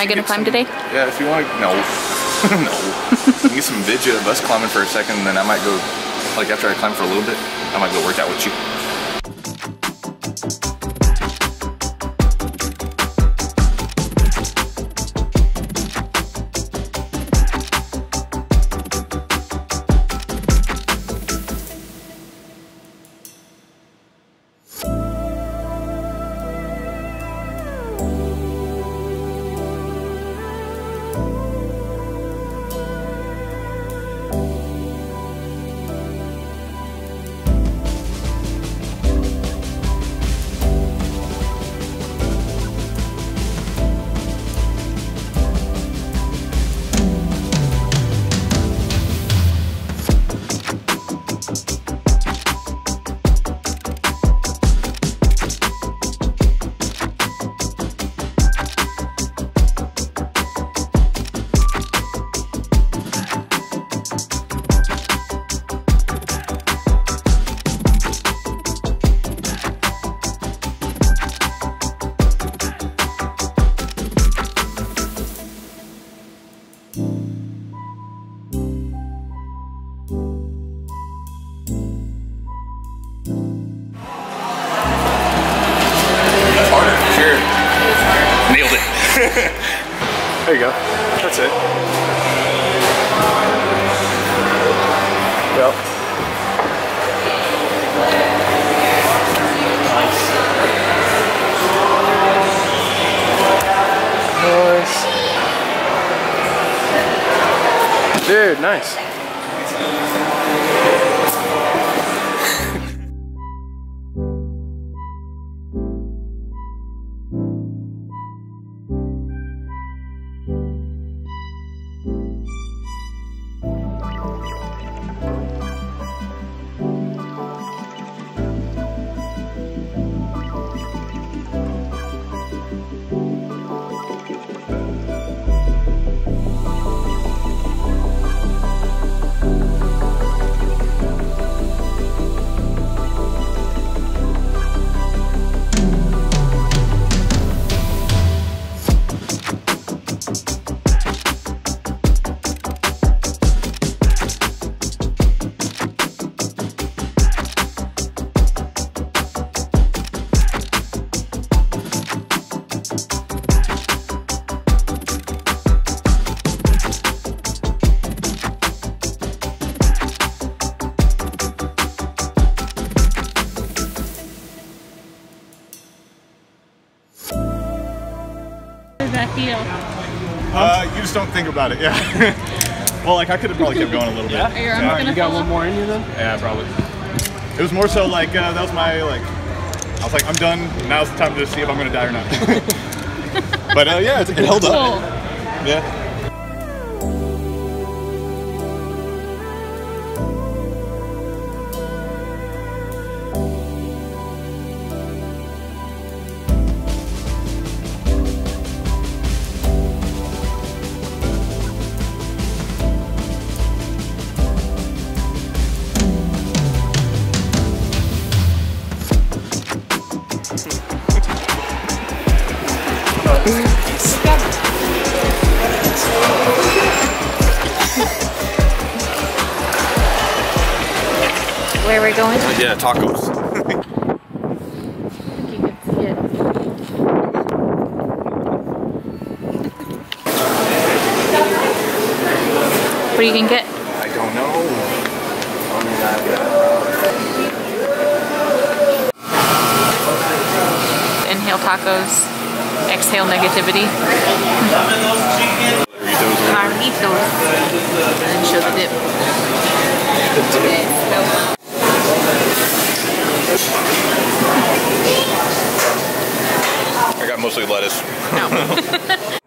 I gonna climb today? Yeah, if you want to. No. no. Get some video of us climbing for a second, and then I might go, like after I climb for a little bit, I might go work out with you. Go. That's it. Yep. Nice. Dude, nice. Feel? Uh, you just don't think about it, yeah. well, like I could have probably kept going a little bit. Are your arms Yeah. gonna You got one more in you then? Yeah, probably. It was more so like uh, that was my like. I was like, I'm done. Now's the time to see if I'm gonna die or not. but uh, yeah, it, it held up. Cool. Yeah. Yeah, tacos. You can see it. What you can get? I don't know. Inhale tacos, exhale negativity. Marmitos. And then show the dip. I got mostly lettuce. No.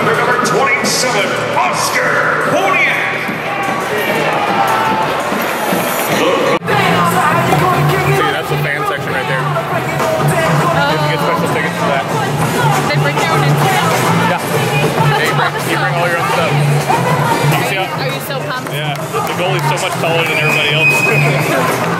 under number 27, Oscar Boniek. See, that's the fan section right there. You can get special tickets for that. They bring their own instruments. Yeah. Yeah, you bring, you bring all your own stuff. You can see how, Are you so pumped? yeah, the, the goalie's so much taller than everybody else.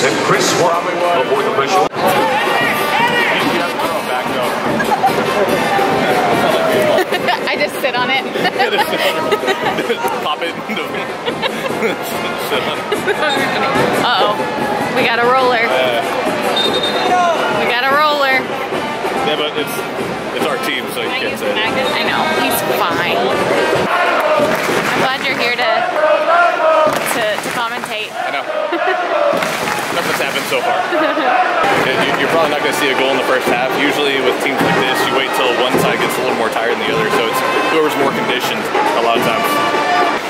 Atkins, and Chris Watt. The fourth official. Usually to throw it back. I just sit on it. Pop it into Sit on it. Uh oh. We got a roller. We got a roller. Yeah, but it's it's our team, so you I can't say. it. I know. He's fine. I'm glad you're here to to, to commentate. I know. Nothing's happened so far. You- You're probably not going to see a goal in the first half. Usually with teams like this, you wait till one side gets a little more tired than the other, so it's whoever's more conditioned a lot of times.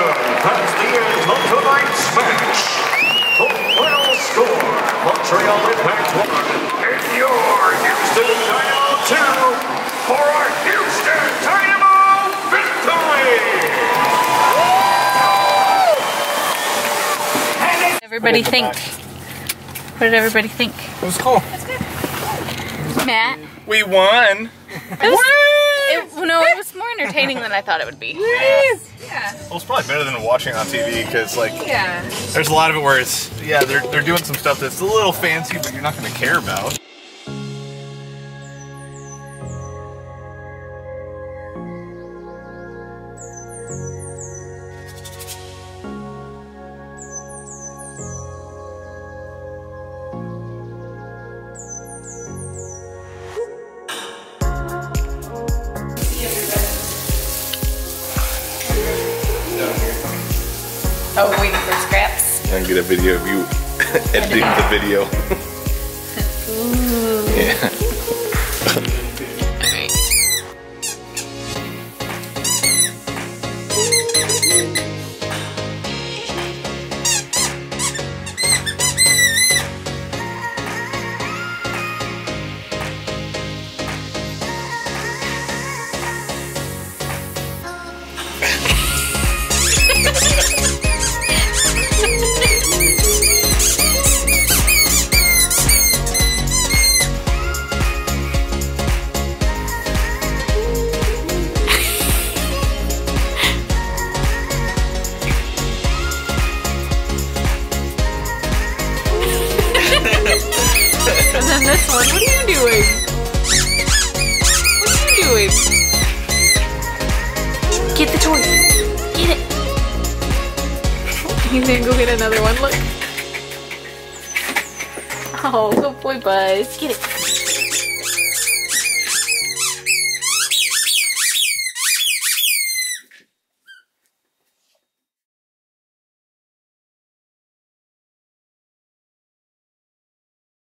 And that's the end of tonight's match. The final score, Montreal Impact 1 and your Houston Dynamo 2 for our Houston Dynamo victory! Everybody think. What did everybody think? It was cool. Matt? We won. It was, no, it was more entertaining than I thought it would be. Yeah. Well, it's probably better than watching it on TV because, like, Yeah. there's a lot of it where it's, yeah, they're, they're doing some stuff that's a little fancy, but you're not going to care about. Oh, waiting for scraps. And get a video of you editing the video. yeah. He's gonna go get another one. Look. Oh, good boy, Buzz. Get it.